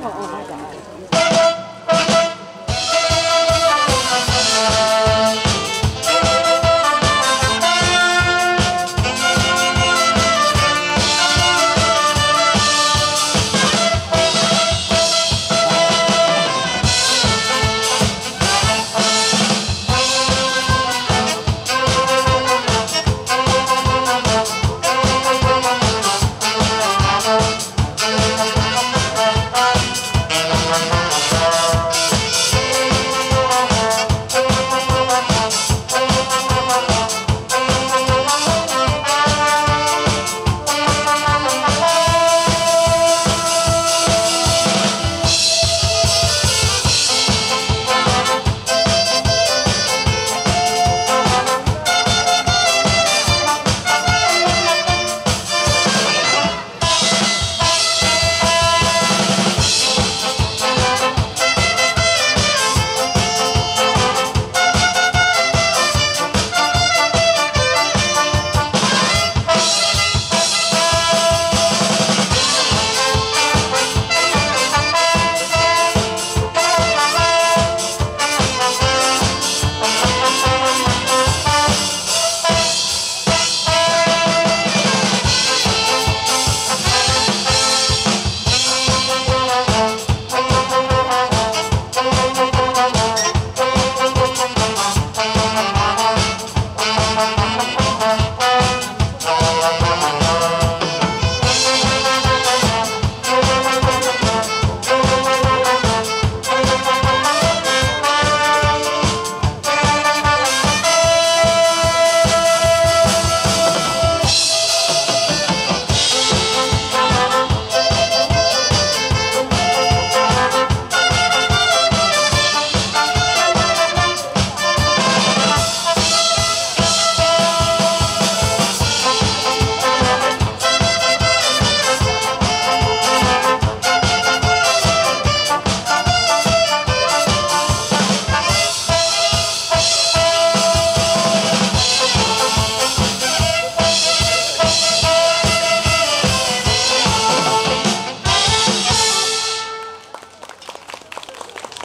哦哦